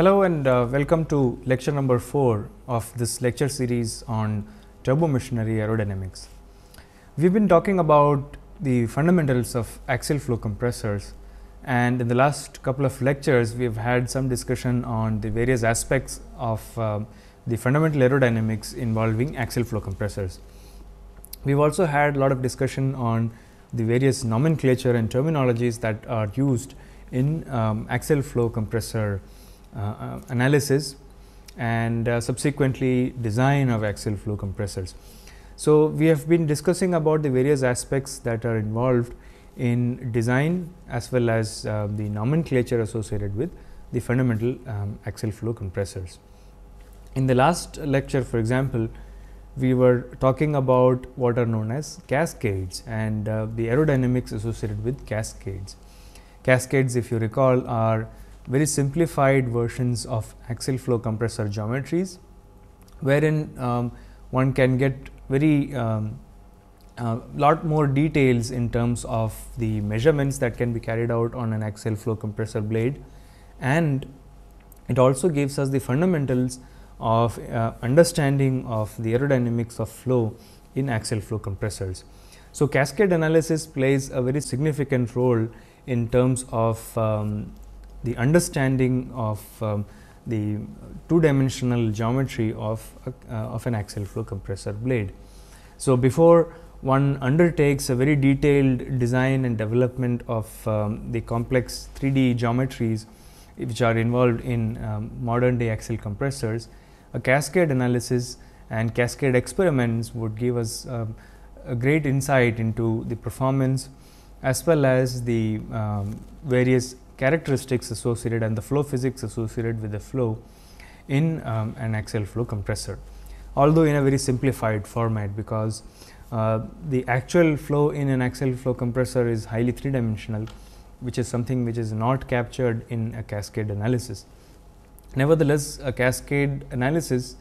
Hello and uh, welcome to lecture number 4 of this lecture series on turbo machinery aerodynamics. We have been talking about the fundamentals of axial flow compressors and in the last couple of lectures we have had some discussion on the various aspects of uh, the fundamental aerodynamics involving axial flow compressors. We have also had a lot of discussion on the various nomenclature and terminologies that are used in um, axial flow compressor analysis and uh, subsequently design of axial flow compressors. So, we have been discussing about the various aspects that are involved in design as well as uh, the nomenclature associated with the fundamental um, axial flow compressors. In the last lecture for example, we were talking about what are known as cascades and uh, the aerodynamics associated with cascades. Cascades if you recall are very simplified versions of axial flow compressor geometries, wherein um, one can get very um, uh, lot more details in terms of the measurements that can be carried out on an axial flow compressor blade and it also gives us the fundamentals of uh, understanding of the aerodynamics of flow in axial flow compressors. So, cascade analysis plays a very significant role in terms of um, the understanding of um, the two dimensional geometry of, uh, of an axial flow compressor blade. So, before one undertakes a very detailed design and development of um, the complex 3D geometries which are involved in um, modern day axial compressors, a cascade analysis and cascade experiments would give us um, a great insight into the performance as well as the um, various characteristics associated and the flow physics associated with the flow in um, an axial flow compressor. Although in a very simplified format because uh, the actual flow in an axial flow compressor is highly three dimensional which is something which is not captured in a cascade analysis. Nevertheless, a cascade analysis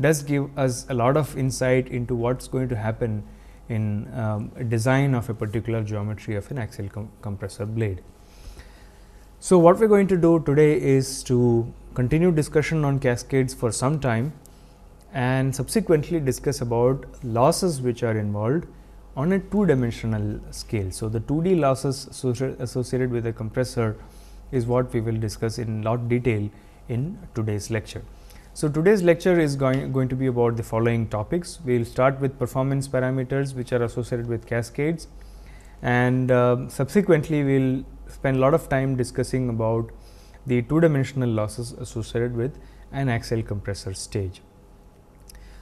does give us a lot of insight into what is going to happen in um, design of a particular geometry of an axial com compressor blade. So, what we are going to do today is to continue discussion on cascades for some time and subsequently discuss about losses which are involved on a two dimensional scale. So, the 2D losses associated with a compressor is what we will discuss in lot detail in today's lecture. So, today's lecture is going, going to be about the following topics. We will start with performance parameters which are associated with cascades and uh, subsequently we will spend a lot of time discussing about the two dimensional losses associated with an axial compressor stage.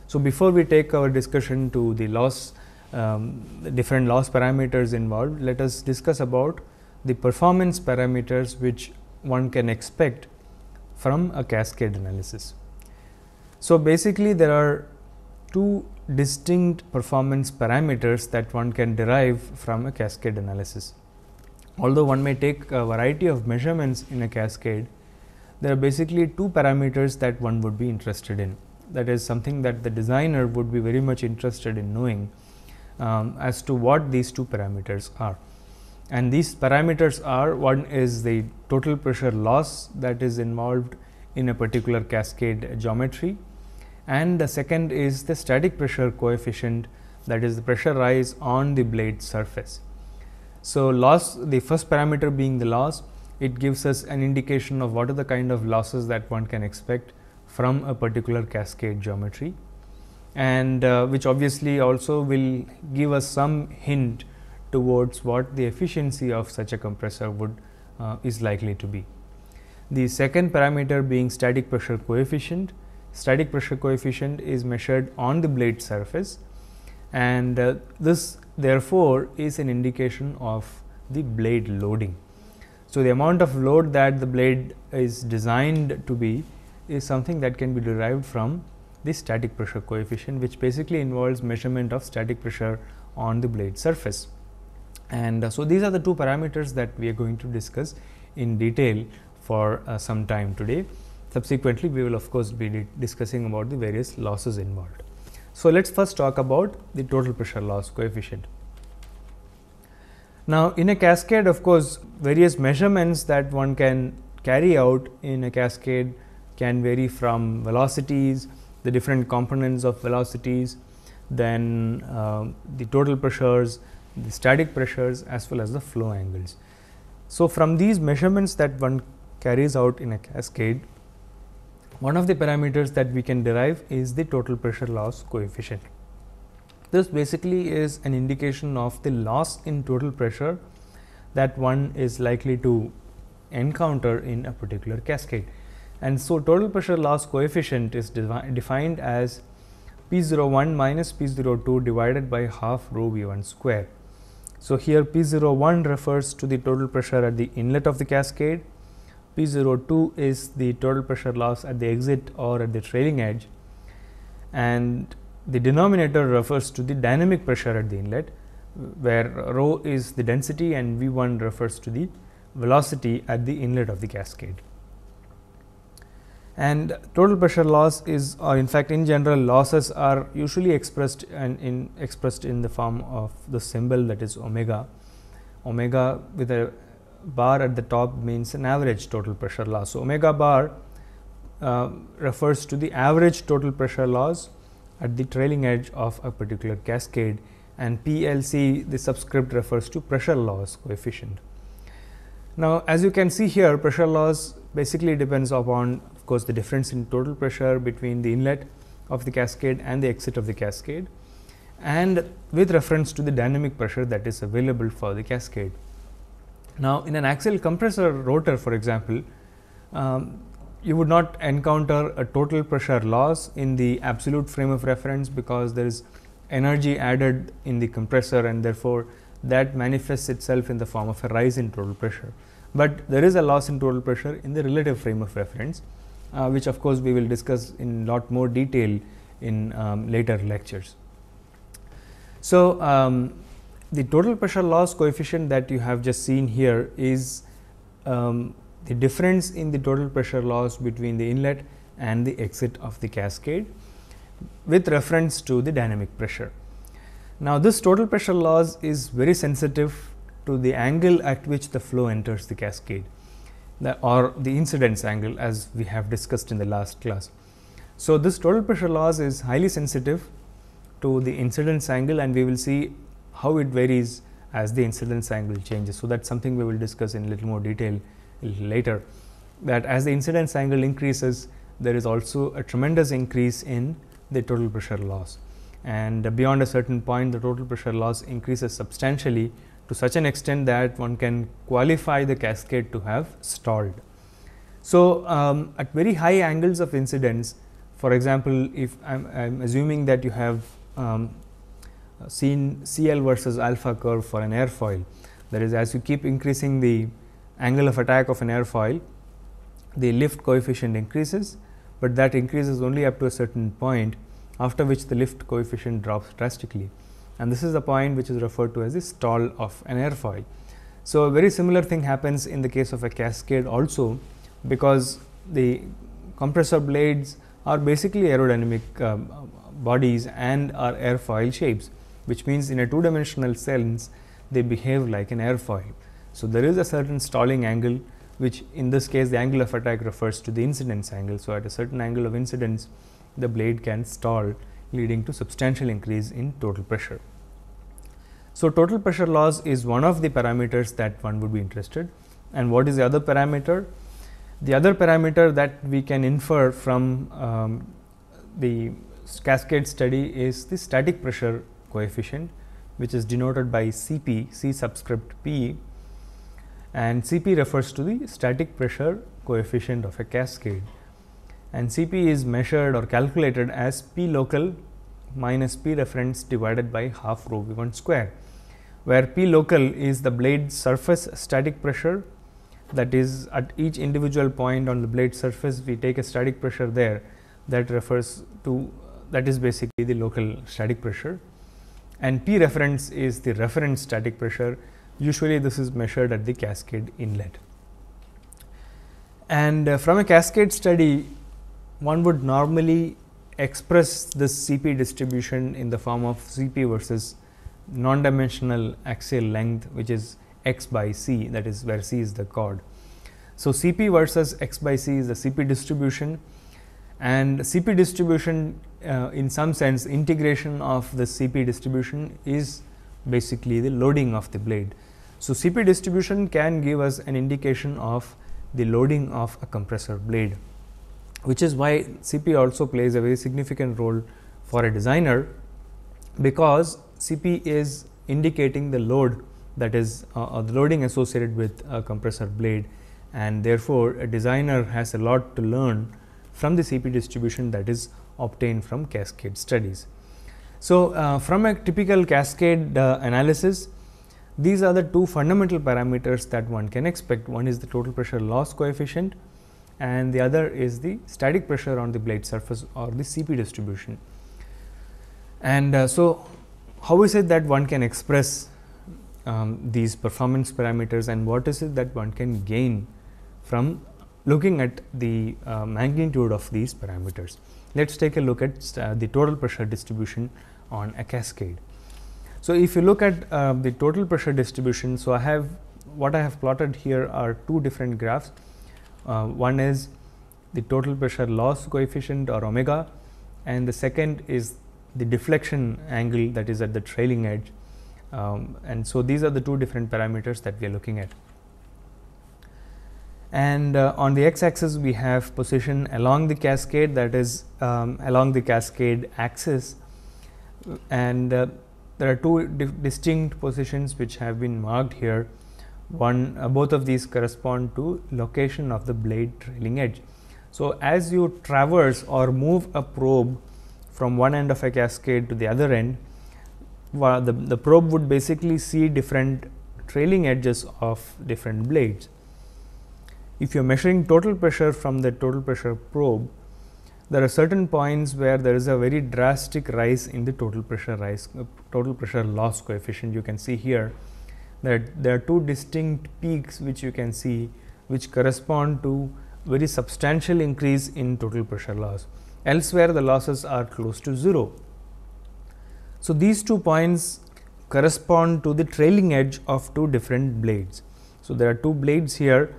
So, before we take our discussion to the loss um, the different loss parameters involved, let us discuss about the performance parameters which one can expect from a cascade analysis. So, basically there are two distinct performance parameters that one can derive from a cascade analysis. Although one may take a variety of measurements in a cascade, there are basically two parameters that one would be interested in. That is something that the designer would be very much interested in knowing um, as to what these two parameters are. And these parameters are one is the total pressure loss that is involved in a particular cascade geometry and the second is the static pressure coefficient that is the pressure rise on the blade surface. So, loss the first parameter being the loss it gives us an indication of what are the kind of losses that one can expect from a particular cascade geometry. And uh, which obviously also will give us some hint towards what the efficiency of such a compressor would uh, is likely to be. The second parameter being static pressure coefficient. Static pressure coefficient is measured on the blade surface. And uh, this therefore, is an indication of the blade loading. So, the amount of load that the blade is designed to be is something that can be derived from the static pressure coefficient which basically involves measurement of static pressure on the blade surface. And uh, so, these are the two parameters that we are going to discuss in detail for uh, some time today. Subsequently, we will of course, be discussing about the various losses involved. So, let us first talk about the total pressure loss coefficient. Now, in a cascade of course, various measurements that one can carry out in a cascade can vary from velocities, the different components of velocities, then uh, the total pressures, the static pressures as well as the flow angles. So, from these measurements that one carries out in a cascade, one of the parameters that we can derive is the total pressure loss coefficient. This basically is an indication of the loss in total pressure that one is likely to encounter in a particular cascade. And so, total pressure loss coefficient is defined as P 01 minus P 02 divided by half rho V 1 square. So, here P 01 refers to the total pressure at the inlet of the cascade, P 02 is the total pressure loss at the exit or at the trailing edge and the denominator refers to the dynamic pressure at the inlet, where rho is the density and V 1 refers to the velocity at the inlet of the cascade. And total pressure loss is or in fact, in general losses are usually expressed and in expressed in the form of the symbol that is omega. Omega with a bar at the top means an average total pressure loss. So, omega bar uh, refers to the average total pressure loss at the trailing edge of a particular cascade and PLC the subscript refers to pressure loss coefficient. Now, as you can see here pressure loss basically depends upon of course, the difference in total pressure between the inlet of the cascade and the exit of the cascade and with reference to the dynamic pressure that is available for the cascade. Now, in an axial compressor rotor for example, um, you would not encounter a total pressure loss in the absolute frame of reference because there is energy added in the compressor and therefore, that manifests itself in the form of a rise in total pressure. But there is a loss in total pressure in the relative frame of reference, uh, which of course, we will discuss in lot more detail in um, later lectures. So, um, the total pressure loss coefficient that you have just seen here is um, the difference in the total pressure loss between the inlet and the exit of the cascade with reference to the dynamic pressure. Now, this total pressure loss is very sensitive to the angle at which the flow enters the cascade the, or the incidence angle as we have discussed in the last class. So, this total pressure loss is highly sensitive to the incidence angle and we will see how it varies as the incidence angle changes. So, that is something we will discuss in little more detail later that as the incidence angle increases there is also a tremendous increase in the total pressure loss and beyond a certain point the total pressure loss increases substantially to such an extent that one can qualify the cascade to have stalled. So, um, at very high angles of incidence for example, if I am assuming that you have um, seen CL versus alpha curve for an airfoil that is as you keep increasing the angle of attack of an airfoil, the lift coefficient increases, but that increases only up to a certain point after which the lift coefficient drops drastically. And this is the point which is referred to as the stall of an airfoil. So, a very similar thing happens in the case of a cascade also, because the compressor blades are basically aerodynamic uh, bodies and are airfoil shapes, which means in a two dimensional sense they behave like an airfoil. So, there is a certain stalling angle which in this case the angle of attack refers to the incidence angle. So, at a certain angle of incidence the blade can stall leading to substantial increase in total pressure. So, total pressure loss is one of the parameters that one would be interested and what is the other parameter? The other parameter that we can infer from um, the cascade study is the static pressure coefficient which is denoted by Cp, C subscript P and Cp refers to the static pressure coefficient of a cascade. And Cp is measured or calculated as P local minus P reference divided by half rho V 1 square, where P local is the blade surface static pressure. That is at each individual point on the blade surface we take a static pressure there. That refers to that is basically the local static pressure and P reference is the reference static pressure usually this is measured at the cascade inlet. And uh, from a cascade study one would normally express this Cp distribution in the form of Cp versus non-dimensional axial length which is x by c that is where c is the chord. So, Cp versus x by c is the Cp distribution and Cp distribution uh, in some sense integration of the Cp distribution is basically the loading of the blade. So, Cp distribution can give us an indication of the loading of a compressor blade, which is why Cp also plays a very significant role for a designer, because Cp is indicating the load that is uh, the loading associated with a compressor blade and therefore, a designer has a lot to learn from the CP distribution that is obtained from cascade studies. So, uh, from a typical cascade uh, analysis, these are the two fundamental parameters that one can expect. One is the total pressure loss coefficient and the other is the static pressure on the blade surface or the CP distribution. And uh, so, how is it that one can express um, these performance parameters and what is it that one can gain from looking at the uh, magnitude of these parameters. Let us take a look at uh, the total pressure distribution on a cascade. So, if you look at uh, the total pressure distribution, so I have what I have plotted here are two different graphs. Uh, one is the total pressure loss coefficient or omega and the second is the deflection angle that is at the trailing edge um, and so these are the two different parameters that we are looking at. And uh, on the x axis we have position along the cascade that is um, along the cascade axis and uh, there are two distinct positions which have been marked here. One uh, both of these correspond to location of the blade trailing edge. So, as you traverse or move a probe from one end of a cascade to the other end, the, the probe would basically see different trailing edges of different blades. If you are measuring total pressure from the total pressure probe, there are certain points where there is a very drastic rise in the total pressure rise, uh, total pressure loss coefficient. You can see here that there are two distinct peaks which you can see which correspond to very substantial increase in total pressure loss. Elsewhere the losses are close to 0. So, these two points correspond to the trailing edge of two different blades. So, there are two blades here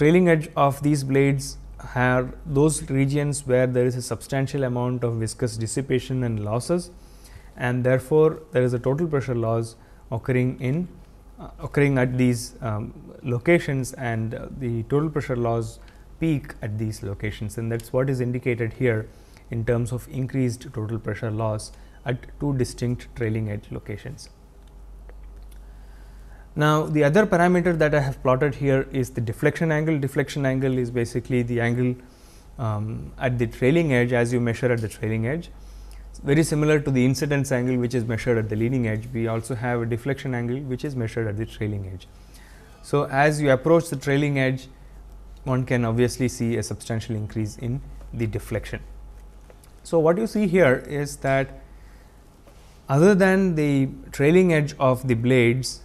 trailing edge of these blades have those regions where there is a substantial amount of viscous dissipation and losses and therefore, there is a total pressure loss occurring in uh, occurring at these um, locations and uh, the total pressure loss peak at these locations and that is what is indicated here in terms of increased total pressure loss at two distinct trailing edge locations. Now, the other parameter that I have plotted here is the deflection angle. Deflection angle is basically the angle um, at the trailing edge as you measure at the trailing edge. Very similar to the incidence angle which is measured at the leading edge, we also have a deflection angle which is measured at the trailing edge. So, as you approach the trailing edge, one can obviously see a substantial increase in the deflection. So, what you see here is that other than the trailing edge of the blades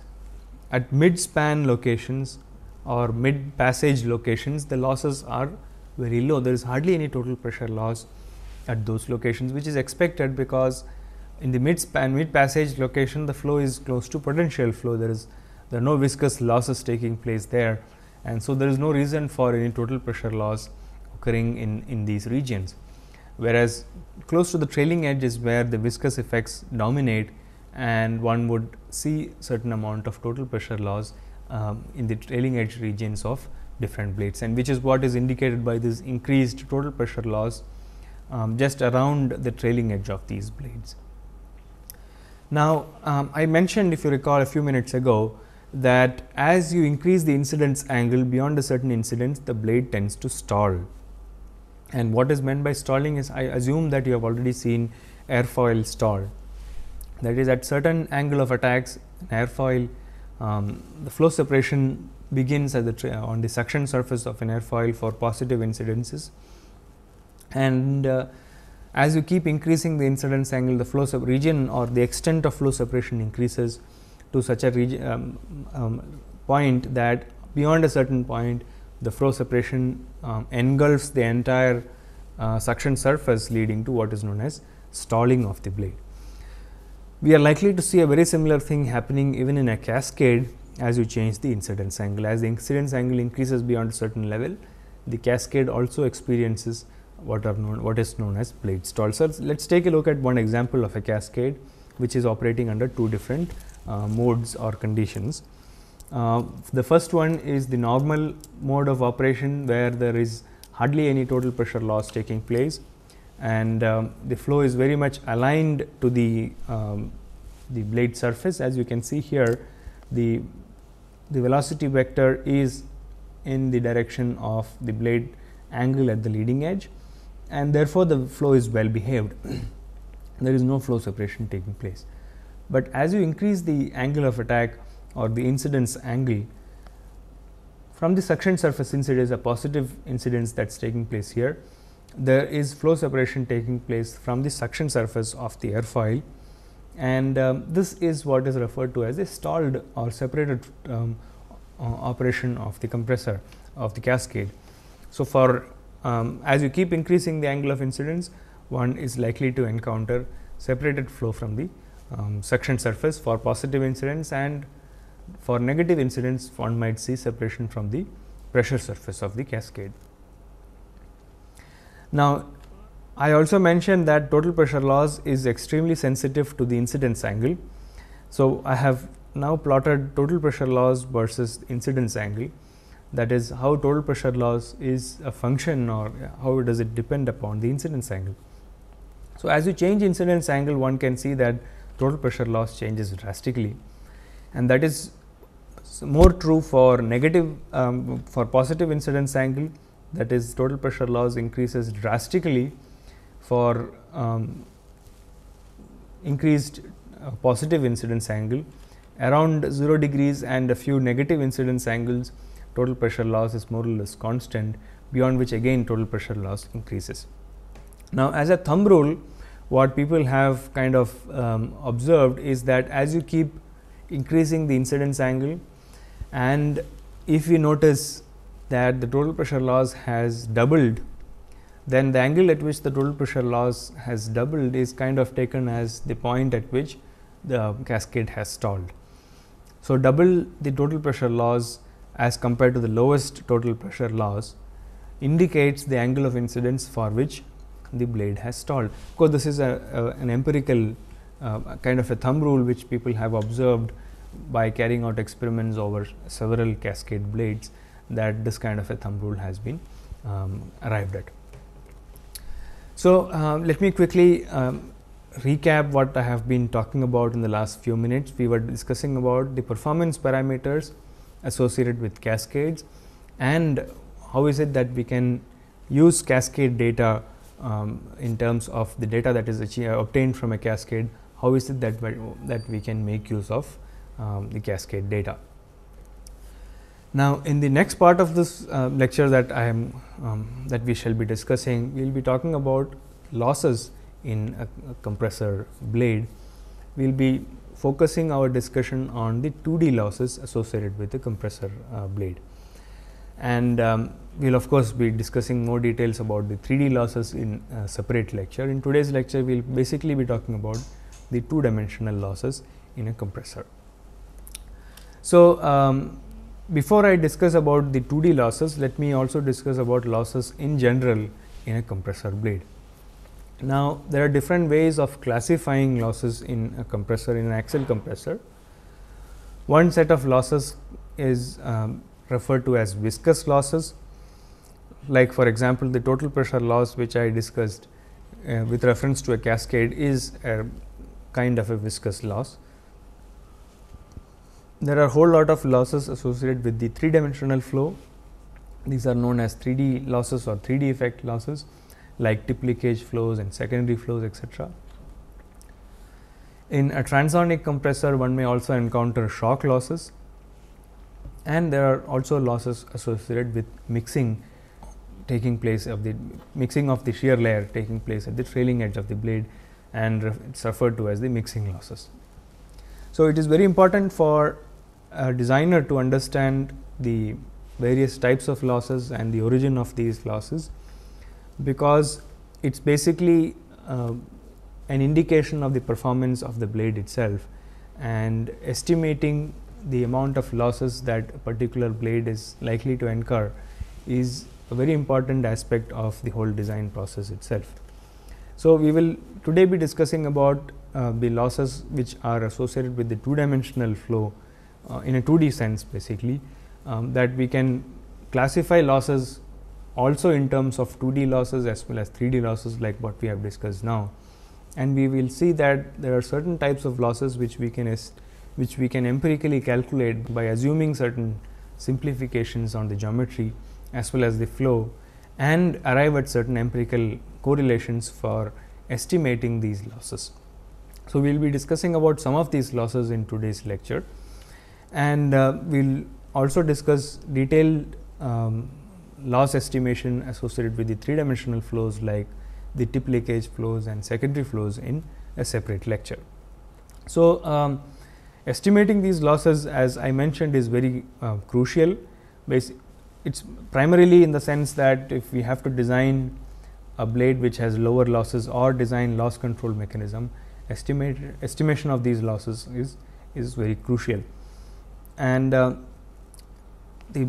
at mid span locations or mid passage locations, the losses are very low. There is hardly any total pressure loss at those locations, which is expected because in the mid span mid passage location, the flow is close to potential flow. There is there are no viscous losses taking place there, and so there is no reason for any total pressure loss occurring in in these regions whereas close to the trailing edge is where the viscous effects dominate and one would see certain amount of total pressure loss um, in the trailing edge regions of different blades and which is what is indicated by this increased total pressure loss um, just around the trailing edge of these blades. Now, um, I mentioned if you recall a few minutes ago that as you increase the incidence angle beyond a certain incidence the blade tends to stall and what is meant by stalling is I assume that you have already seen airfoil stall. That is at certain angle of attacks an airfoil um, the flow separation begins at the on the suction surface of an airfoil for positive incidences and uh, as you keep increasing the incidence angle the flow region or the extent of flow separation increases to such a region um, um, point that beyond a certain point the flow separation um, engulfs the entire uh, suction surface leading to what is known as stalling of the blade. We are likely to see a very similar thing happening even in a cascade as you change the incidence angle. As the incidence angle increases beyond a certain level, the cascade also experiences what are known what is known as blade stall. So, let us take a look at one example of a cascade which is operating under two different uh, modes or conditions. Uh, the first one is the normal mode of operation where there is hardly any total pressure loss taking place and um, the flow is very much aligned to the um, the blade surface. As you can see here the the velocity vector is in the direction of the blade angle at the leading edge. And therefore, the flow is well behaved. There is no flow separation taking place. But as you increase the angle of attack or the incidence angle from the suction surface since it is a positive incidence that is taking place here there is flow separation taking place from the suction surface of the airfoil and um, this is what is referred to as a stalled or separated um, uh, operation of the compressor of the cascade. So, for um, as you keep increasing the angle of incidence one is likely to encounter separated flow from the um, suction surface for positive incidence and for negative incidence one might see separation from the pressure surface of the cascade. Now, I also mentioned that total pressure loss is extremely sensitive to the incidence angle. So, I have now plotted total pressure loss versus incidence angle that is how total pressure loss is a function or how does it depend upon the incidence angle. So, as you change incidence angle one can see that total pressure loss changes drastically and that is more true for negative um, for positive incidence angle that is total pressure loss increases drastically for um, increased uh, positive incidence angle around 0 degrees and a few negative incidence angles total pressure loss is more or less constant beyond which again total pressure loss increases. Now, as a thumb rule what people have kind of um, observed is that as you keep increasing the incidence angle and if you notice that the total pressure loss has doubled then the angle at which the total pressure loss has doubled is kind of taken as the point at which the cascade has stalled. So, double the total pressure loss as compared to the lowest total pressure loss indicates the angle of incidence for which the blade has stalled. Of course, this is a, a an empirical uh, kind of a thumb rule which people have observed by carrying out experiments over several cascade blades that this kind of a thumb rule has been um, arrived at. So, uh, let me quickly um, recap what I have been talking about in the last few minutes. We were discussing about the performance parameters associated with cascades and how is it that we can use cascade data um, in terms of the data that is obtained from a cascade, how is it that, that we can make use of um, the cascade data. Now, in the next part of this uh, lecture that I am um, that we shall be discussing, we will be talking about losses in a, a compressor blade. We will be focusing our discussion on the 2D losses associated with the compressor uh, blade. And um, we will of course, be discussing more details about the 3D losses in a separate lecture. In today's lecture, we will basically be talking about the two dimensional losses in a compressor. So, um, before I discuss about the 2D losses, let me also discuss about losses in general in a compressor blade. Now, there are different ways of classifying losses in a compressor in an axial compressor. One set of losses is um, referred to as viscous losses like for example, the total pressure loss which I discussed uh, with reference to a cascade is a kind of a viscous loss. There are a whole lot of losses associated with the three dimensional flow. These are known as 3D losses or 3D effect losses like tip leakage flows and secondary flows etc. In a transonic compressor one may also encounter shock losses and there are also losses associated with mixing taking place of the mixing of the shear layer taking place at the trailing edge of the blade and it's referred to as the mixing losses. So, it is very important for a designer to understand the various types of losses and the origin of these losses, because it is basically uh, an indication of the performance of the blade itself and estimating the amount of losses that a particular blade is likely to incur is a very important aspect of the whole design process itself. So, we will today be discussing about uh, the losses which are associated with the two dimensional flow uh, in a 2D sense basically um, that we can classify losses also in terms of 2D losses as well as 3D losses like what we have discussed now. And we will see that there are certain types of losses which we can which we can empirically calculate by assuming certain simplifications on the geometry as well as the flow and arrive at certain empirical correlations for estimating these losses. So, we will be discussing about some of these losses in today's lecture and uh, we will also discuss detailed um, loss estimation associated with the three dimensional flows like the tip leakage flows and secondary flows in a separate lecture. So, um, estimating these losses as I mentioned is very uh, crucial. it is primarily in the sense that if we have to design a blade which has lower losses or design loss control mechanism, estimate estimation of these losses is, is very crucial. And uh, the,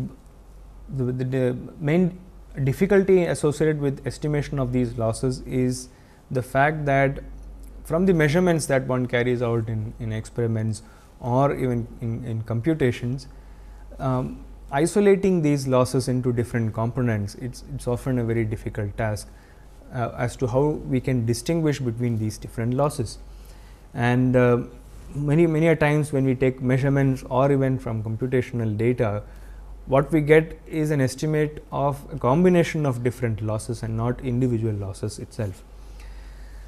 the, the, main difficulty associated with estimation of these losses is the fact that from the measurements that one carries out in, in experiments or even in, in computations, um, isolating these losses into different components, it's, it's often a very difficult task uh, as to how we can distinguish between these different losses. And uh, many many times when we take measurements or even from computational data, what we get is an estimate of a combination of different losses and not individual losses itself.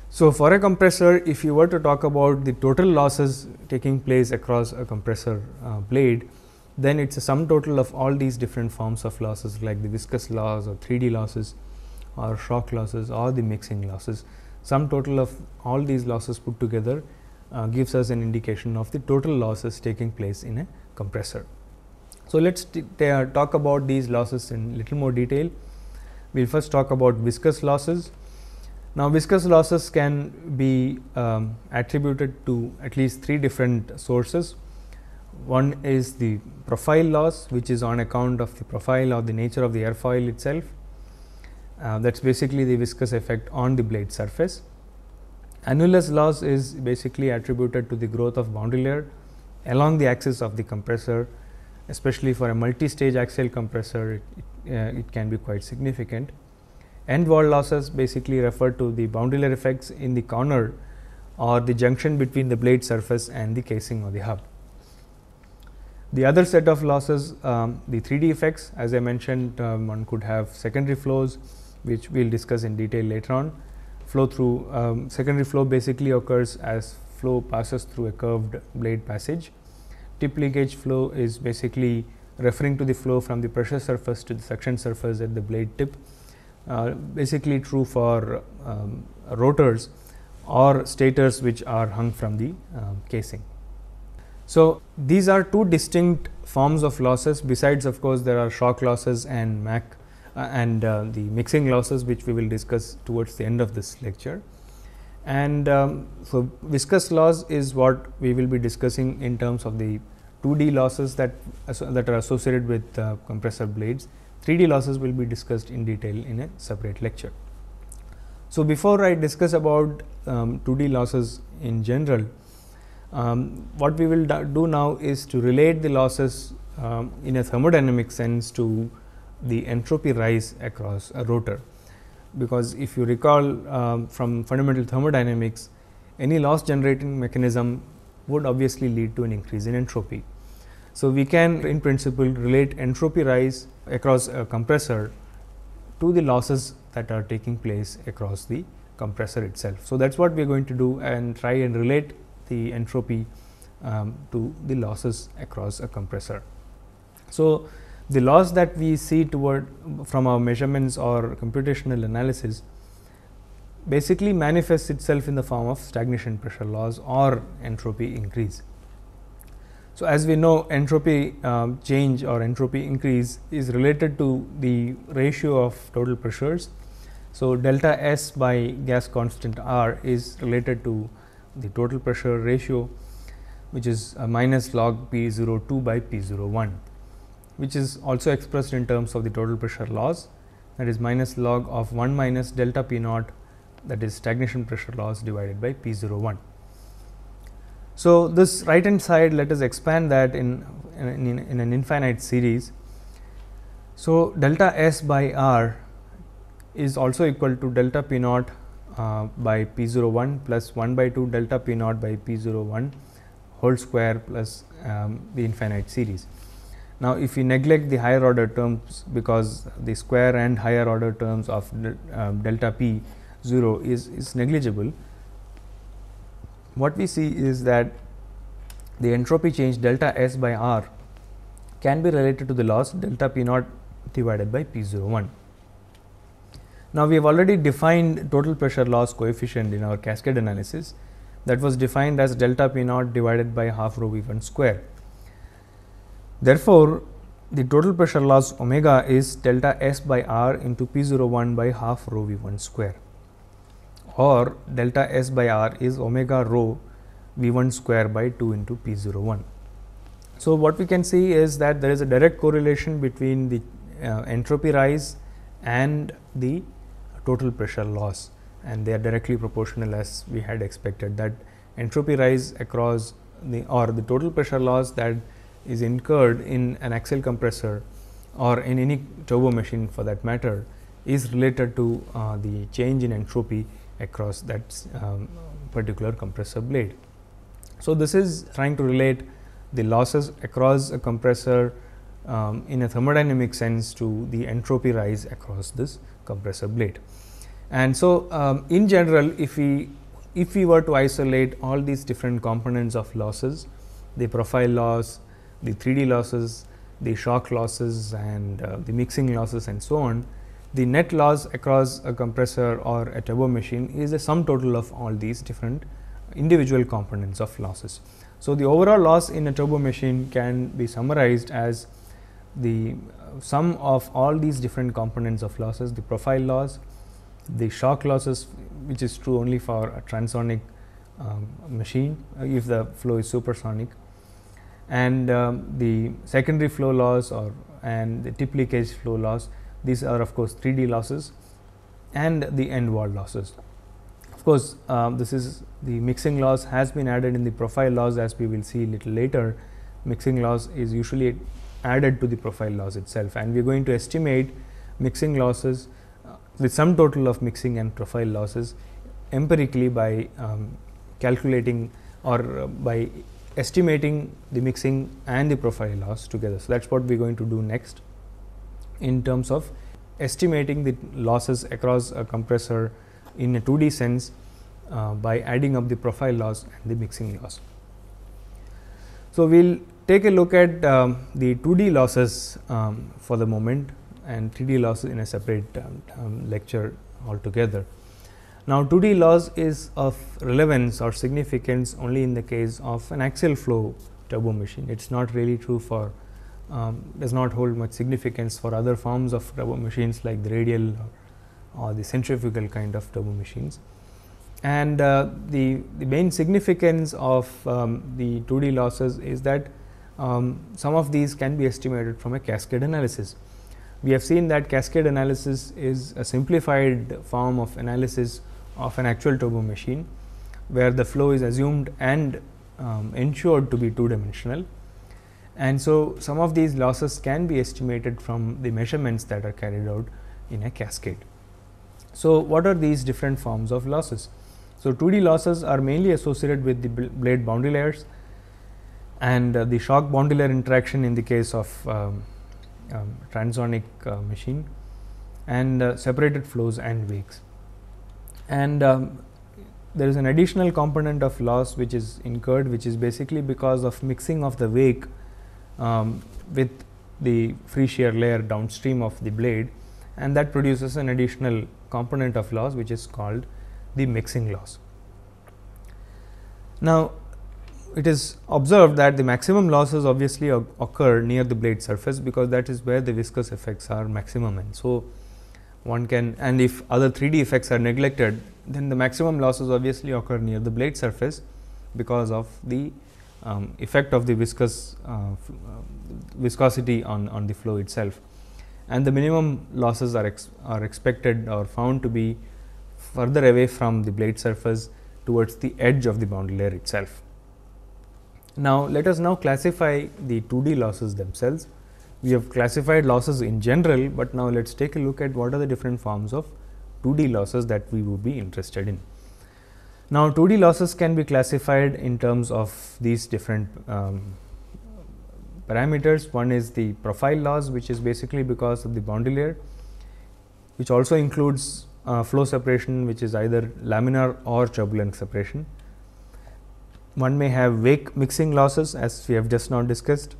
So, for a compressor if you were to talk about the total losses taking place across a compressor uh, blade, then it is a sum total of all these different forms of losses like the viscous loss or 3D losses or shock losses or the mixing losses. Sum total of all these losses put together uh, gives us an indication of the total losses taking place in a compressor. So, let us talk about these losses in little more detail. We will first talk about viscous losses. Now, viscous losses can be um, attributed to at least three different sources. One is the profile loss, which is on account of the profile or the nature of the airfoil itself. Uh, that is basically the viscous effect on the blade surface. Annulus loss is basically attributed to the growth of boundary layer along the axis of the compressor especially for a multi-stage axial compressor it, it, uh, it, can be quite significant. End wall losses basically refer to the boundary layer effects in the corner or the junction between the blade surface and the casing or the hub. The other set of losses um, the 3D effects as I mentioned um, one could have secondary flows which we will discuss in detail later on. Flow through um, secondary flow basically occurs as flow passes through a curved blade passage tip leakage flow is basically referring to the flow from the pressure surface to the suction surface at the blade tip. Uh, basically true for um, rotors or stators which are hung from the uh, casing. So, these are two distinct forms of losses besides of course, there are shock losses and MAC uh, and uh, the mixing losses which we will discuss towards the end of this lecture. And um, so, viscous loss is what we will be discussing in terms of the 2D losses that, that are associated with uh, compressor blades. 3D losses will be discussed in detail in a separate lecture. So, before I discuss about um, 2D losses in general, um, what we will do now is to relate the losses um, in a thermodynamic sense to the entropy rise across a rotor because if you recall um, from fundamental thermodynamics, any loss generating mechanism would obviously lead to an increase in entropy. So, we can in principle relate entropy rise across a compressor to the losses that are taking place across the compressor itself. So, that is what we are going to do and try and relate the entropy um, to the losses across a compressor. So, the loss that we see toward from our measurements or computational analysis basically manifests itself in the form of stagnation pressure loss or entropy increase. So, as we know entropy um, change or entropy increase is related to the ratio of total pressures. So, delta S by gas constant R is related to the total pressure ratio which is minus log P 0 2 by P 0 1 which is also expressed in terms of the total pressure loss that is minus log of 1 minus delta P naught that is stagnation pressure loss divided by P 0 1. So, this right hand side let us expand that in, in, in an infinite series. So, delta S by R is also equal to delta P naught uh, by P 0 1 plus 1 by 2 delta P naught by P 0 1 whole square plus um, the infinite series. Now, if we neglect the higher order terms because the square and higher order terms of uh, delta p 0 is, is negligible, what we see is that the entropy change delta S by R can be related to the loss delta P naught divided by P 0 1. Now, we have already defined total pressure loss coefficient in our cascade analysis that was defined as delta P naught divided by half rho V 1 square. Therefore, the total pressure loss omega is delta S by R into P 0 1 by half rho V 1 square or delta S by R is omega rho V 1 square by 2 into P 0 1. So, what we can see is that there is a direct correlation between the uh, entropy rise and the total pressure loss and they are directly proportional as we had expected that entropy rise across the or the total pressure loss that is incurred in an axial compressor or in any turbo machine for that matter is related to uh, the change in entropy across that um, particular compressor blade. So, this is trying to relate the losses across a compressor um, in a thermodynamic sense to the entropy rise across this compressor blade. And so, um, in general if we if we were to isolate all these different components of losses, the profile loss, the 3D losses, the shock losses and uh, the mixing losses and so on, the net loss across a compressor or a turbo machine is the sum total of all these different individual components of losses. So, the overall loss in a turbo machine can be summarized as the uh, sum of all these different components of losses, the profile loss, the shock losses which is true only for a transonic um, machine uh, if the flow is supersonic and um, the secondary flow loss or and the tip leakage flow loss these are of course 3D losses and the end wall losses. Of course, um, this is the mixing loss has been added in the profile loss as we will see little later. Mixing loss is usually added to the profile loss itself and we are going to estimate mixing losses uh, the sum total of mixing and profile losses empirically by um, calculating or uh, by estimating the mixing and the profile loss together. So, that is what we are going to do next in terms of estimating the losses across a compressor in a 2D sense uh, by adding up the profile loss and the mixing loss. So, we will take a look at um, the 2D losses um, for the moment and 3D losses in a separate um, um lecture altogether. Now, 2D loss is of relevance or significance only in the case of an axial flow turbo machine. It is not really true for um, does not hold much significance for other forms of turbo machines like the radial or, or the centrifugal kind of turbo machines. And uh, the, the main significance of um, the 2D losses is that um, some of these can be estimated from a cascade analysis. We have seen that cascade analysis is a simplified form of analysis of an actual turbo machine, where the flow is assumed and um, ensured to be two dimensional. And so, some of these losses can be estimated from the measurements that are carried out in a cascade. So, what are these different forms of losses? So, 2D losses are mainly associated with the blade boundary layers and uh, the shock boundary layer interaction in the case of um, um, transonic uh, machine and uh, separated flows and wakes and um, there is an additional component of loss which is incurred which is basically because of mixing of the wake um, with the free shear layer downstream of the blade and that produces an additional component of loss which is called the mixing loss. Now, it is observed that the maximum losses obviously occur near the blade surface because that is where the viscous effects are maximum and so one can and if other 3D effects are neglected then the maximum losses obviously occur near the blade surface because of the um, effect of the viscous uh, uh, viscosity on, on the flow itself and the minimum losses are, ex are expected or found to be further away from the blade surface towards the edge of the boundary layer itself. Now, let us now classify the 2D losses themselves. We have classified losses in general, but now let us take a look at what are the different forms of 2D losses that we would be interested in. Now, 2D losses can be classified in terms of these different um, parameters. One is the profile loss, which is basically because of the boundary layer, which also includes uh, flow separation, which is either laminar or turbulent separation. One may have wake mixing losses, as we have just now discussed.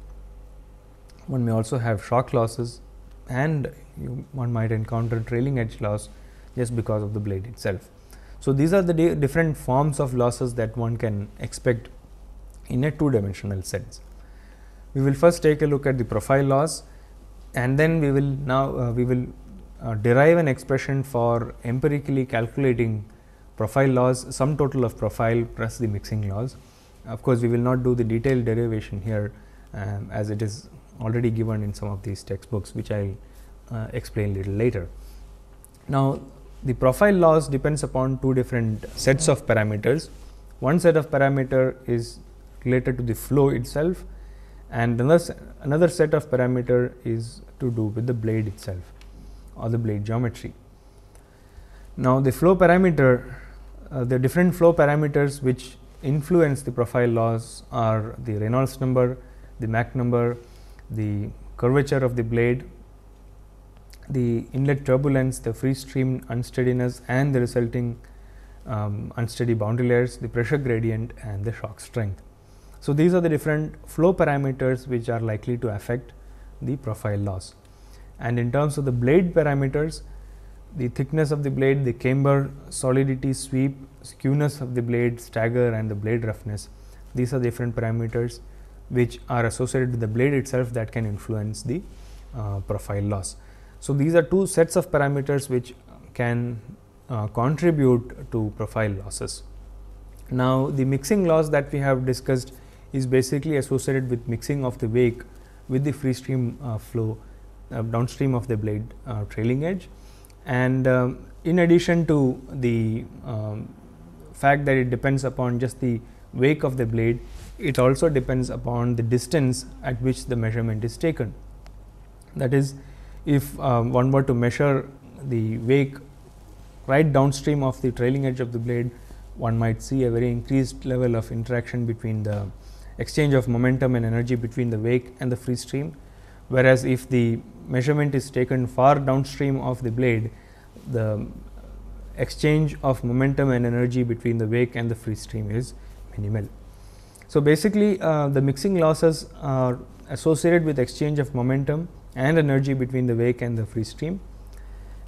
One may also have shock losses, and you, one might encounter trailing edge loss just because of the blade itself. So, these are the di different forms of losses that one can expect in a two dimensional sense. We will first take a look at the profile loss and then we will now uh, we will uh, derive an expression for empirically calculating profile loss sum total of profile plus the mixing loss. Of course, we will not do the detailed derivation here um, as it is already given in some of these textbooks which I will uh, explain little later. Now, the profile loss depends upon two different sets of parameters. One set of parameter is related to the flow itself and another, another set of parameter is to do with the blade itself or the blade geometry. Now, the flow parameter, uh, the different flow parameters which influence the profile loss are the Reynolds number, the Mach number, the curvature of the blade, the inlet turbulence, the free stream unsteadiness and the resulting um, unsteady boundary layers, the pressure gradient and the shock strength. So, these are the different flow parameters which are likely to affect the profile loss. And in terms of the blade parameters, the thickness of the blade, the camber, solidity, sweep, skewness of the blade, stagger and the blade roughness. These are different parameters which are associated with the blade itself that can influence the uh, profile loss. So, these are two sets of parameters which can uh, contribute to profile losses. Now, the mixing loss that we have discussed is basically associated with mixing of the wake with the free stream uh, flow uh, downstream of the blade uh, trailing edge. And um, in addition to the um, fact that it depends upon just the wake of the blade, it also depends upon the distance at which the measurement is taken. That is, if um, one were to measure the wake right downstream of the trailing edge of the blade, one might see a very increased level of interaction between the exchange of momentum and energy between the wake and the free stream. Whereas, if the measurement is taken far downstream of the blade, the exchange of momentum and energy between the wake and the free stream is minimal. So, basically uh, the mixing losses are associated with exchange of momentum and energy between the wake and the free stream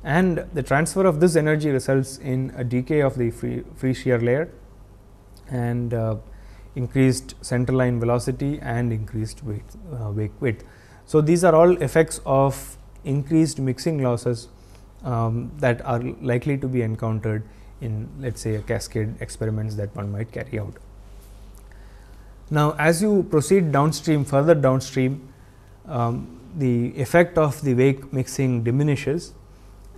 and the transfer of this energy results in a decay of the free, free shear layer and uh, increased center line velocity and increased weight, uh, wake width. So, these are all effects of increased mixing losses um, that are likely to be encountered in let us say a cascade experiments that one might carry out. Now, as you proceed downstream further downstream um, the effect of the wake mixing diminishes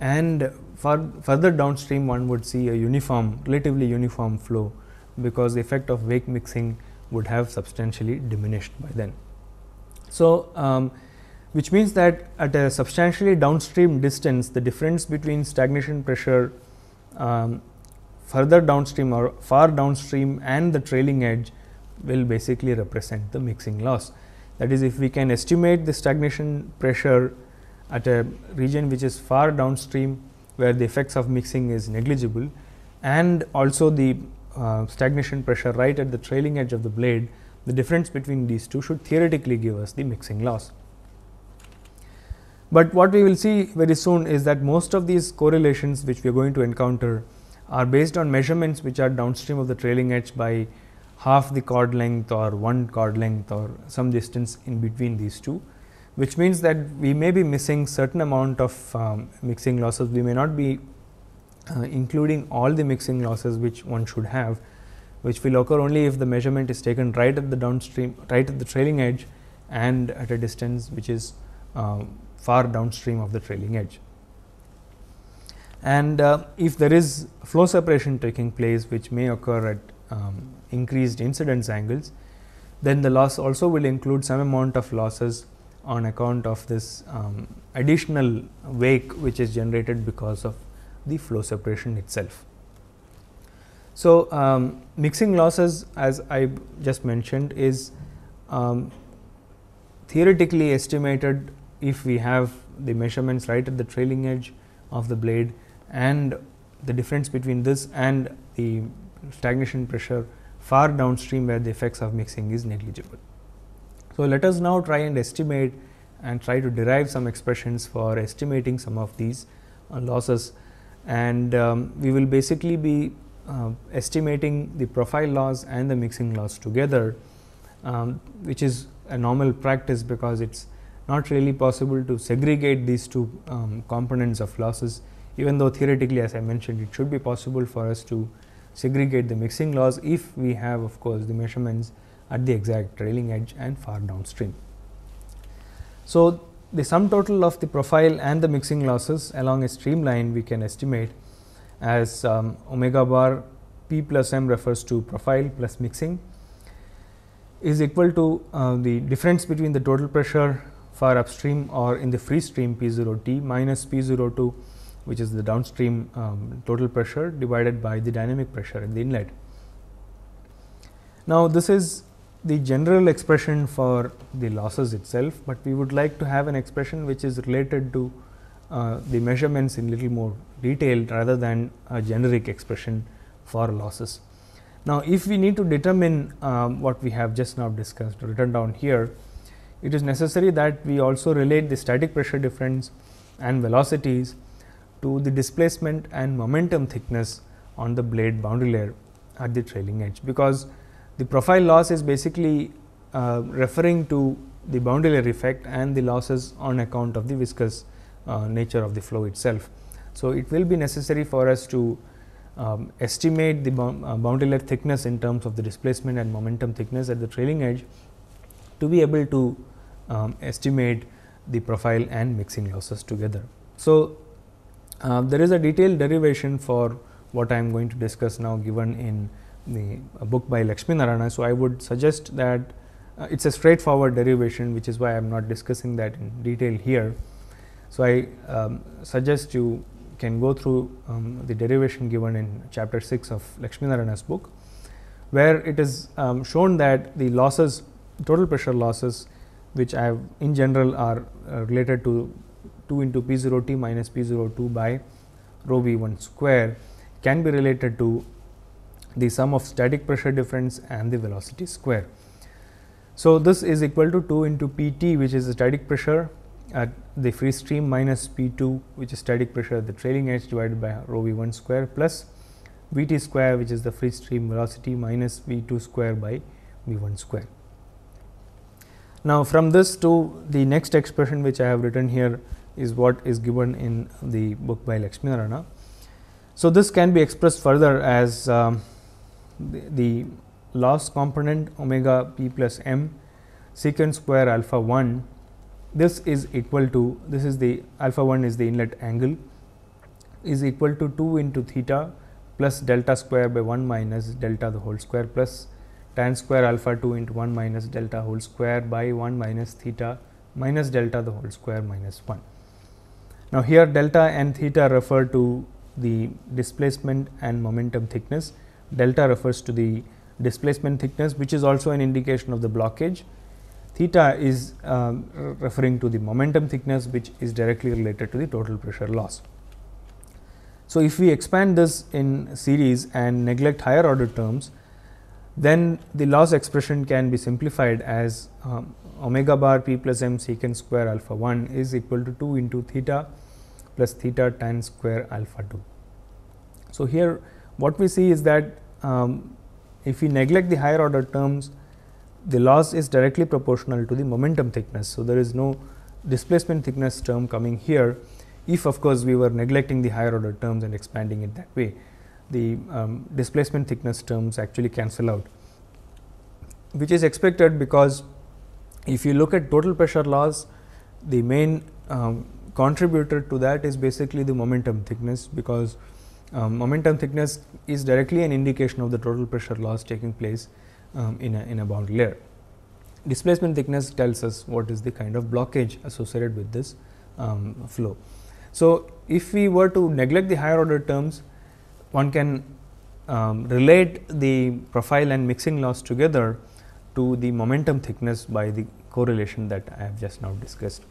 and for further downstream one would see a uniform relatively uniform flow because the effect of wake mixing would have substantially diminished by then. So, um, which means that at a substantially downstream distance the difference between stagnation pressure um, further downstream or far downstream and the trailing edge will basically represent the mixing loss. That is if we can estimate the stagnation pressure at a region which is far downstream where the effects of mixing is negligible and also the uh, stagnation pressure right at the trailing edge of the blade, the difference between these two should theoretically give us the mixing loss. But what we will see very soon is that most of these correlations which we are going to encounter are based on measurements which are downstream of the trailing edge by half the chord length or one chord length or some distance in between these two, which means that we may be missing certain amount of um, mixing losses. We may not be uh, including all the mixing losses which one should have, which will occur only if the measurement is taken right at the downstream, right at the trailing edge and at a distance which is uh, far downstream of the trailing edge. And uh, if there is flow separation taking place, which may occur at um, increased incidence angles, then the loss also will include some amount of losses on account of this um, additional wake which is generated because of the flow separation itself. So, um, mixing losses as I just mentioned is um, theoretically estimated if we have the measurements right at the trailing edge of the blade and the difference between this and the stagnation pressure far downstream where the effects of mixing is negligible. So, let us now try and estimate and try to derive some expressions for estimating some of these uh, losses and um, we will basically be uh, estimating the profile loss and the mixing loss together, um, which is a normal practice because it is not really possible to segregate these two um, components of losses even though theoretically as I mentioned it should be possible for us to segregate the mixing loss if we have of course the measurements at the exact trailing edge and far downstream. So, the sum total of the profile and the mixing losses along a streamline we can estimate as um, omega bar p plus m refers to profile plus mixing is equal to uh, the difference between the total pressure far upstream or in the free stream P 0 t minus P 0 2 which is the downstream um, total pressure divided by the dynamic pressure at the inlet. Now, this is the general expression for the losses itself, but we would like to have an expression which is related to uh, the measurements in little more detail rather than a generic expression for losses. Now, if we need to determine um, what we have just now discussed written down here, it is necessary that we also relate the static pressure difference and velocities to the displacement and momentum thickness on the blade boundary layer at the trailing edge, because the profile loss is basically uh, referring to the boundary layer effect and the losses on account of the viscous uh, nature of the flow itself. So, it will be necessary for us to um, estimate the uh, boundary layer thickness in terms of the displacement and momentum thickness at the trailing edge to be able to um, estimate the profile and mixing losses together. So, uh, there is a detailed derivation for what I am going to discuss now given in the book by Lakshminarayana. So, I would suggest that uh, it is a straightforward derivation which is why I am not discussing that in detail here. So, I um, suggest you can go through um, the derivation given in chapter 6 of Lakshminarayana's book, where it is um, shown that the losses total pressure losses which I have in general are uh, related to 2 into P 0 t minus P 0 2 by rho v 1 square can be related to the sum of static pressure difference and the velocity square. So, this is equal to 2 into P t which is the static pressure at the free stream minus P 2 which is static pressure at the trailing edge divided by rho v 1 square plus V t square which is the free stream velocity minus V 2 square by V 1 square. Now, from this to the next expression which I have written here is what is given in the book by Lakshminarayana. So, this can be expressed further as um, the, the loss component omega p plus m secant square alpha 1 this is equal to this is the alpha 1 is the inlet angle is equal to 2 into theta plus delta square by 1 minus delta the whole square plus tan square alpha 2 into 1 minus delta whole square by 1 minus theta minus delta the whole square minus 1. Now, here delta and theta refer to the displacement and momentum thickness delta refers to the displacement thickness which is also an indication of the blockage. Theta is um, referring to the momentum thickness which is directly related to the total pressure loss. So, if we expand this in series and neglect higher order terms, then the loss expression can be simplified as um, omega bar p plus m secant square alpha 1 is equal to 2 into theta plus theta tan square alpha 2. So, here what we see is that um, if we neglect the higher order terms the loss is directly proportional to the momentum thickness. So, there is no displacement thickness term coming here if of course, we were neglecting the higher order terms and expanding it that way. The um, displacement thickness terms actually cancel out, which is expected because if you look at total pressure loss, the main um, contributor to that is basically the momentum thickness because um, momentum thickness is directly an indication of the total pressure loss taking place um, in, a, in a boundary layer. Displacement thickness tells us what is the kind of blockage associated with this um, flow. So, if we were to neglect the higher order terms, one can um, relate the profile and mixing loss together to the momentum thickness by the correlation that I have just now discussed.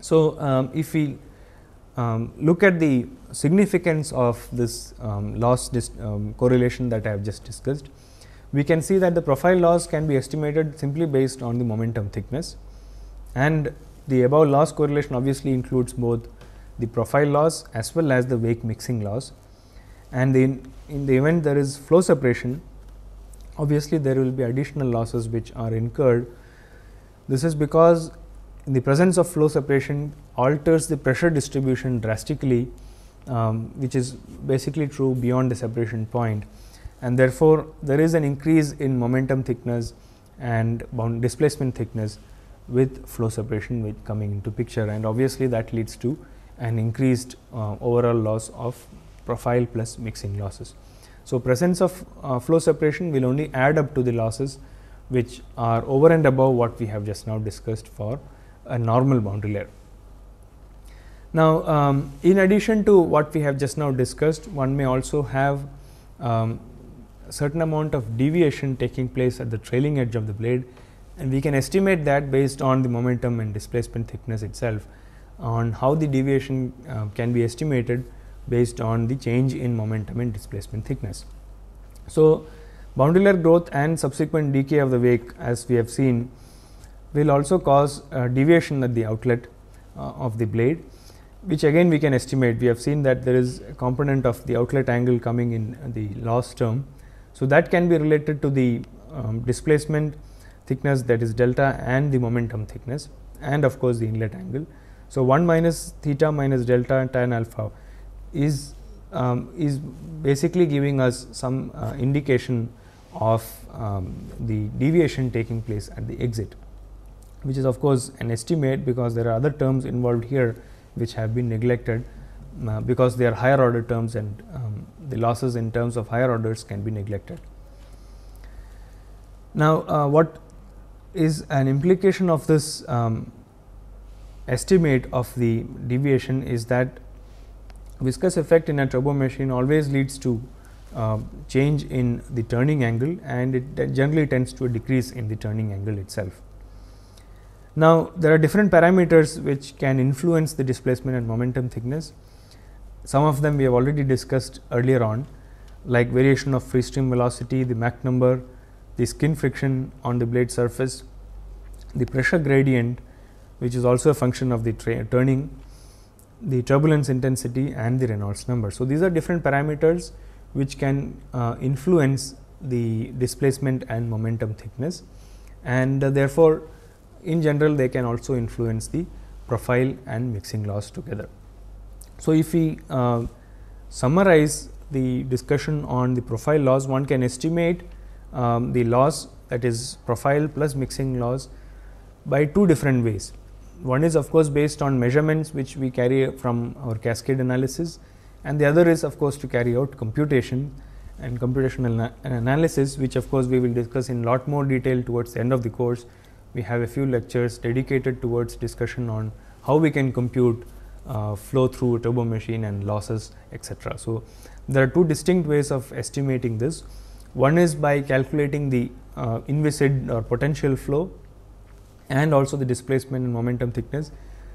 So, um, if we um, look at the significance of this um, loss um, correlation that I have just discussed, we can see that the profile loss can be estimated simply based on the momentum thickness and the above loss correlation obviously includes both the profile loss as well as the wake mixing loss and in, in the event there is flow separation obviously there will be additional losses which are incurred. This is because the presence of flow separation alters the pressure distribution drastically um, which is basically true beyond the separation point and therefore, there is an increase in momentum thickness and bound displacement thickness with flow separation with coming into picture and obviously that leads to an increased uh, overall loss of profile plus mixing losses. So, presence of uh, flow separation will only add up to the losses which are over and above what we have just now discussed for a normal boundary layer. Now, um, in addition to what we have just now discussed, one may also have um, certain amount of deviation taking place at the trailing edge of the blade and we can estimate that based on the momentum and displacement thickness itself on how the deviation uh, can be estimated based on the change in momentum and displacement thickness. So, boundary layer growth and subsequent decay of the wake as we have seen will also cause deviation at the outlet uh, of the blade which again we can estimate. We have seen that there is a component of the outlet angle coming in the loss term so, that can be related to the um, displacement thickness that is delta and the momentum thickness and of course, the inlet angle. So, 1 minus theta minus delta tan alpha is um, is basically giving us some uh, indication of um, the deviation taking place at the exit, which is of course, an estimate because there are other terms involved here which have been neglected uh, because they are higher order terms and um, the losses in terms of higher orders can be neglected. Now, uh, what is an implication of this um, estimate of the deviation is that viscous effect in a turbo machine always leads to uh, change in the turning angle and it generally tends to a decrease in the turning angle itself. Now, there are different parameters which can influence the displacement and momentum thickness. Some of them we have already discussed earlier on like variation of free stream velocity, the Mach number, the skin friction on the blade surface, the pressure gradient which is also a function of the turning, the turbulence intensity and the Reynolds number. So, these are different parameters which can uh, influence the displacement and momentum thickness and uh, therefore, in general they can also influence the profile and mixing loss together. So, if we uh, summarize the discussion on the profile loss, one can estimate um, the loss that is profile plus mixing loss by two different ways. One is of course, based on measurements which we carry from our cascade analysis and the other is of course, to carry out computation and computational analysis which of course, we will discuss in lot more detail towards the end of the course. We have a few lectures dedicated towards discussion on how we can compute uh, flow through turbo machine and losses etc. So, there are two distinct ways of estimating this. One is by calculating the uh, inviscid or potential flow and also the displacement and momentum thickness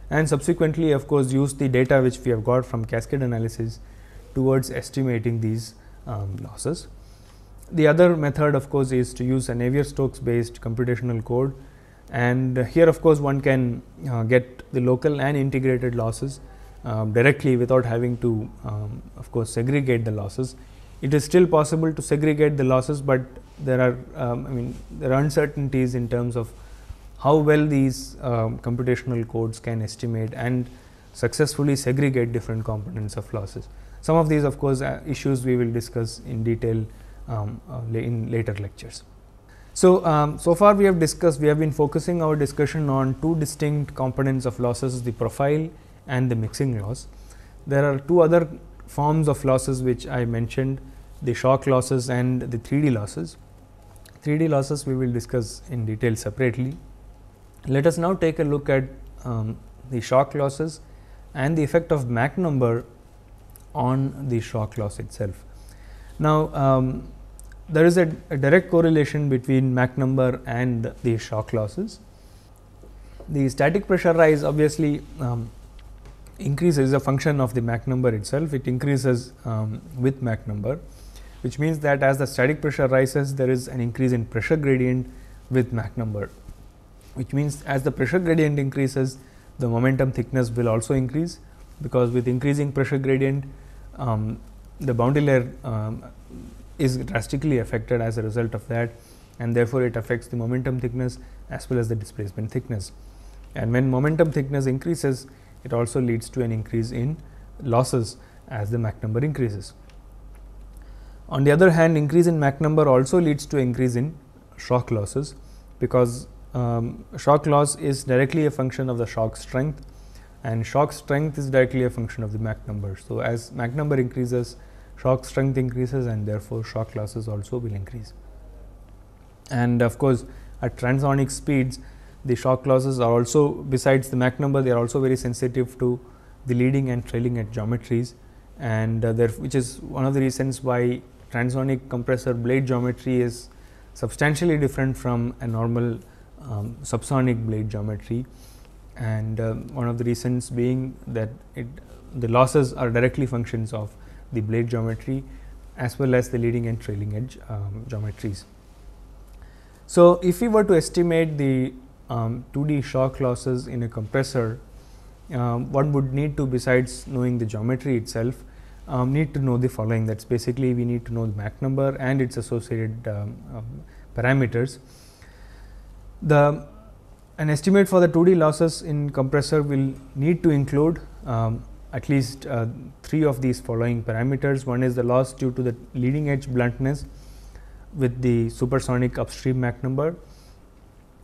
and subsequently of course, use the data which we have got from cascade analysis towards estimating these um, losses. the other method of course is to use a Navier-Stokes based computational code and here of course one can uh, get the local and integrated losses um, directly without having to um, of course segregate the losses. It is still possible to segregate the losses, but there are um, I mean there are uncertainties in terms of how well these um, computational codes can estimate and successfully segregate different components of losses. Some of these of course uh, issues we will discuss in detail um, uh, in later lectures. So, um, so far we have discussed we have been focusing our discussion on two distinct components of losses the profile and the mixing loss. There are two other forms of losses which I mentioned the shock losses and the 3D losses. 3D losses we will discuss in detail separately. Let us now take a look at um, the shock losses and the effect of Mach number on the shock loss itself. Now, um, there is a, a, direct correlation between Mach number and the shock losses. The static pressure rise obviously um, increases as a function of the Mach number itself, it increases um, with Mach number, which means that as the static pressure rises, there is an increase in pressure gradient with Mach number, which means as the pressure gradient increases, the momentum thickness will also increase, because with increasing pressure gradient, um, the boundary layer um, is drastically affected as a result of that and therefore, it affects the momentum thickness as well as the displacement thickness. And when momentum thickness increases, it also leads to an increase in losses as the Mach number increases. On the other hand, increase in Mach number also leads to increase in shock losses, because um, shock loss is directly a function of the shock strength and shock strength is directly a function of the Mach number. So, as Mach number increases, shock strength increases and therefore, shock losses also will increase. And of course, at transonic speeds, the shock losses are also besides the Mach number they are also very sensitive to the leading and trailing edge geometries and uh, there which is one of the reasons why transonic compressor blade geometry is substantially different from a normal um, subsonic blade geometry and uh, one of the reasons being that it the losses are directly functions of the blade geometry as well as the leading and trailing edge um, geometries. So, if we were to estimate the um, 2D shock losses in a compressor, um, one would need to besides knowing the geometry itself, um, need to know the following that is basically we need to know the Mach number and its associated um, um, parameters. The an estimate for the 2D losses in compressor will need to include um, at least uh, three of these following parameters. One is the loss due to the leading edge bluntness with the supersonic upstream Mach number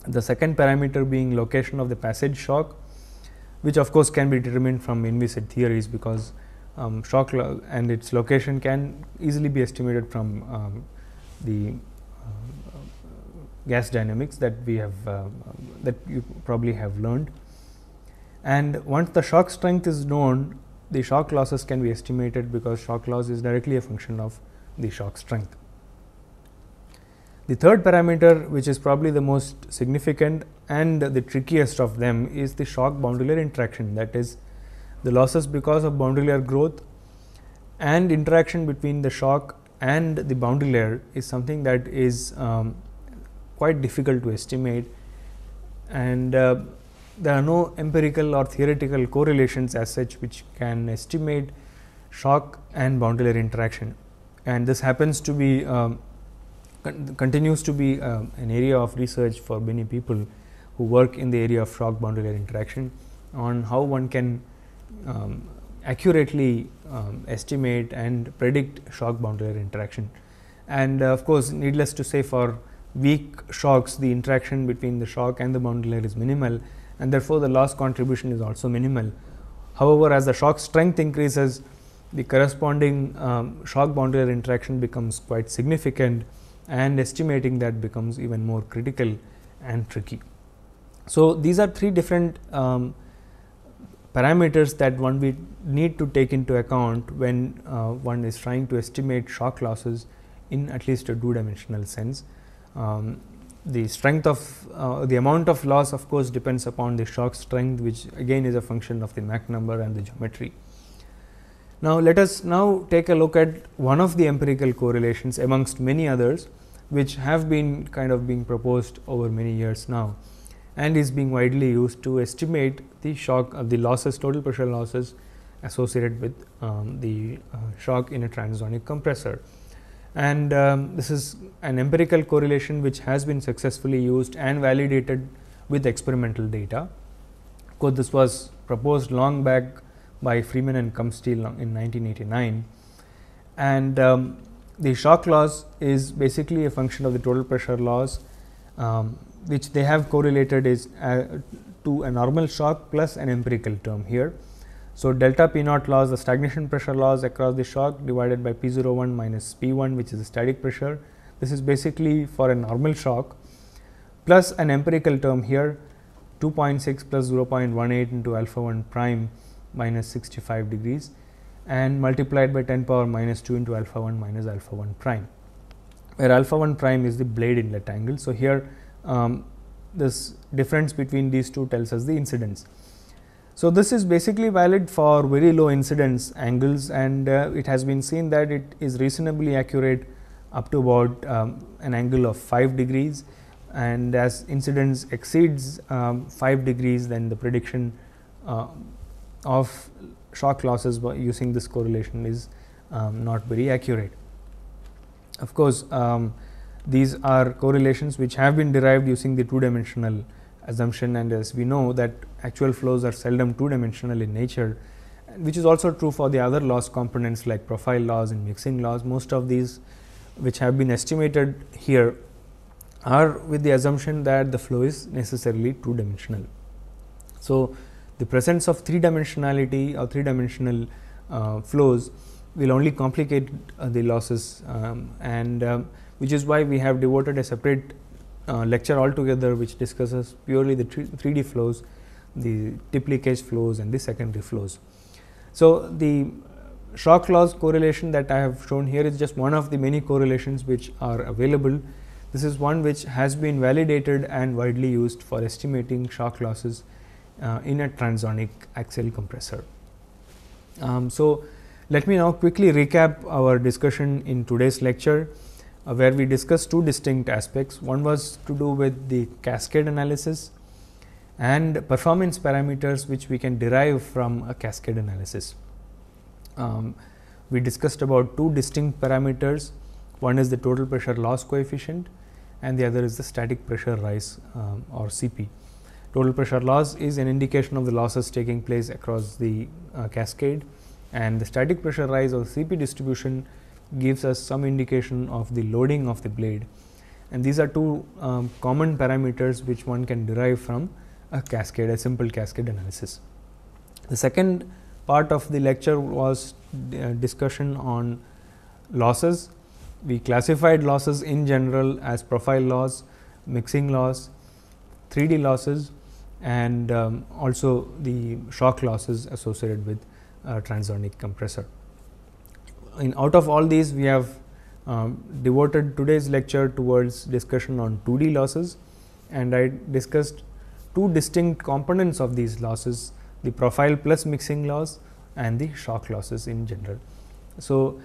the second parameter being location of the passage shock, which of course can be determined from inviscid theories because um, shock and its location can easily be estimated from um, the uh, gas dynamics that we have uh, that you probably have learned. And once the shock strength is known, the shock losses can be estimated because shock loss is directly a function of the shock strength. The third parameter which is probably the most significant and the trickiest of them is the shock boundary layer interaction that is the losses because of boundary layer growth and interaction between the shock and the boundary layer is something that is um, quite difficult to estimate and uh, there are no empirical or theoretical correlations as such which can estimate shock and boundary layer interaction and this happens to be um, con continues to be uh, an area of research for many people who work in the area of shock boundary layer interaction on how one can um, accurately um, estimate and predict shock boundary layer interaction. And uh, of course, needless to say for weak shocks the interaction between the shock and the boundary layer is minimal and therefore, the loss contribution is also minimal. However, as the shock strength increases the corresponding um, shock boundary layer interaction becomes quite significant and estimating that becomes even more critical and tricky. So, these are three different um, parameters that one we need to take into account when uh, one is trying to estimate shock losses in at least a two dimensional sense. Um, the strength of uh, the amount of loss of course depends upon the shock strength which again is a function of the Mach number and the geometry. Now, let us now take a look at one of the empirical correlations amongst many others, which have been kind of being proposed over many years now and is being widely used to estimate the shock of the losses total pressure losses associated with um, the uh, shock in a transonic compressor. And um, this is an empirical correlation which has been successfully used and validated with experimental data. Of course, this was proposed long back by Freeman and Cumpsty in 1989. And um, the shock loss is basically a function of the total pressure loss, um, which they have correlated is uh, to a normal shock plus an empirical term here. So, delta P naught loss the stagnation pressure loss across the shock divided by P 01 minus P 1 which is the static pressure. This is basically for a normal shock plus an empirical term here 2.6 plus 0.18 into alpha 1 prime minus 65 degrees and multiplied by 10 power minus 2 into alpha 1 minus alpha 1 prime, where alpha 1 prime is the blade inlet angle. So, here um, this difference between these two tells us the incidence. So, this is basically valid for very low incidence angles and uh, it has been seen that it is reasonably accurate up to about um, an angle of 5 degrees and as incidence exceeds um, 5 degrees then the prediction uh, of shock losses by using this correlation is um, not very accurate. Of course, um, these are correlations which have been derived using the two dimensional assumption and as we know that actual flows are seldom two dimensional in nature which is also true for the other loss components like profile loss and mixing loss. Most of these which have been estimated here are with the assumption that the flow is necessarily two dimensional. So, the presence of three dimensionality or three dimensional uh, flows will only complicate uh, the losses um, and um, which is why we have devoted a separate uh, lecture altogether which discusses purely the 3D flows, the tip leakage flows and the secondary flows. So, the shock loss correlation that I have shown here is just one of the many correlations which are available. This is one which has been validated and widely used for estimating shock losses uh, in a transonic axial compressor. Um, so, let me now quickly recap our discussion in today's lecture uh, where we discussed two distinct aspects. One was to do with the cascade analysis and performance parameters which we can derive from a cascade analysis. Um, we discussed about two distinct parameters, one is the total pressure loss coefficient and the other is the static pressure rise um, or CP. Total pressure loss is an indication of the losses taking place across the uh, cascade and the static pressure rise or CP distribution gives us some indication of the loading of the blade and these are two um, common parameters which one can derive from a cascade a simple cascade analysis. The second part of the lecture was uh, discussion on losses. We classified losses in general as profile loss, mixing loss, 3D losses and um, also the shock losses associated with transonic compressor. In out of all these we have um, devoted today's lecture towards discussion on 2D losses and I discussed two distinct components of these losses the profile plus mixing loss and the shock losses in general. So,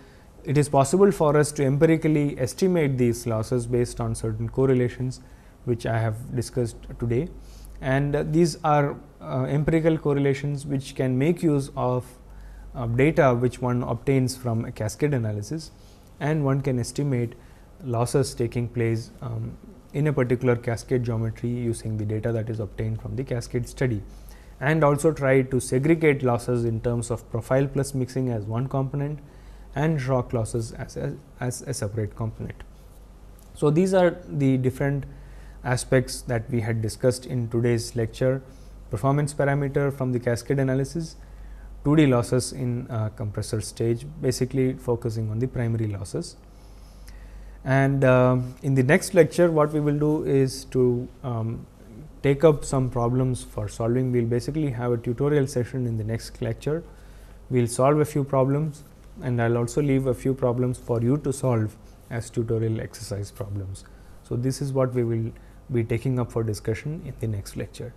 it is possible for us to empirically estimate these losses based on certain correlations which I have discussed today and uh, these are uh, empirical correlations which can make use of uh, data which one obtains from a cascade analysis and one can estimate losses taking place um, in a particular cascade geometry using the data that is obtained from the cascade study and also try to segregate losses in terms of profile plus mixing as one component and shock losses as a, as a separate component. So, these are the different aspects that we had discussed in today's lecture performance parameter from the cascade analysis 2D losses in uh, compressor stage basically focusing on the primary losses. And uh, in the next lecture what we will do is to um, take up some problems for solving. We will basically have a tutorial session in the next lecture. We will solve a few problems and I will also leave a few problems for you to solve as tutorial exercise problems. So, this is what we will be taking up for discussion in the next lecture.